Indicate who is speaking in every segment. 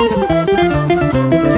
Speaker 1: Música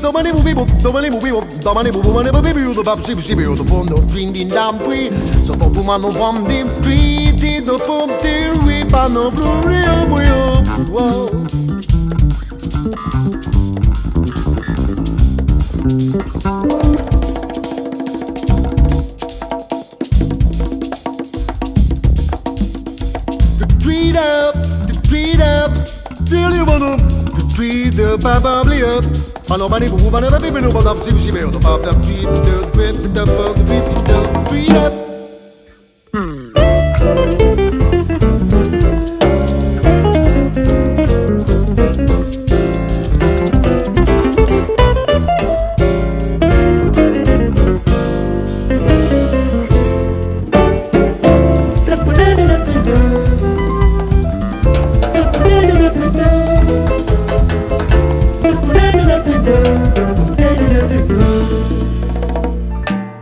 Speaker 1: domani mu vivo, domani mu vivo, domani mu domani mu vivo, do bab sib sib do pom do drin din dam so do pum no vom dim tri di do pom ti ri pa no blu ri o bu yo. Wow. Treat up, up, feel you wanna treat the bubbly up. Pano bani bu bani babi binu badam sim sim yo. Pap tap treat the bit the bug bit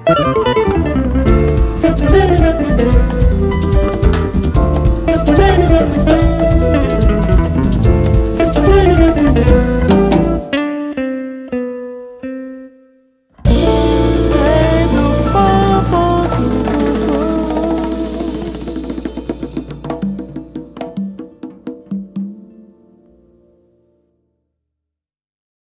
Speaker 1: September, September, September,
Speaker 2: September,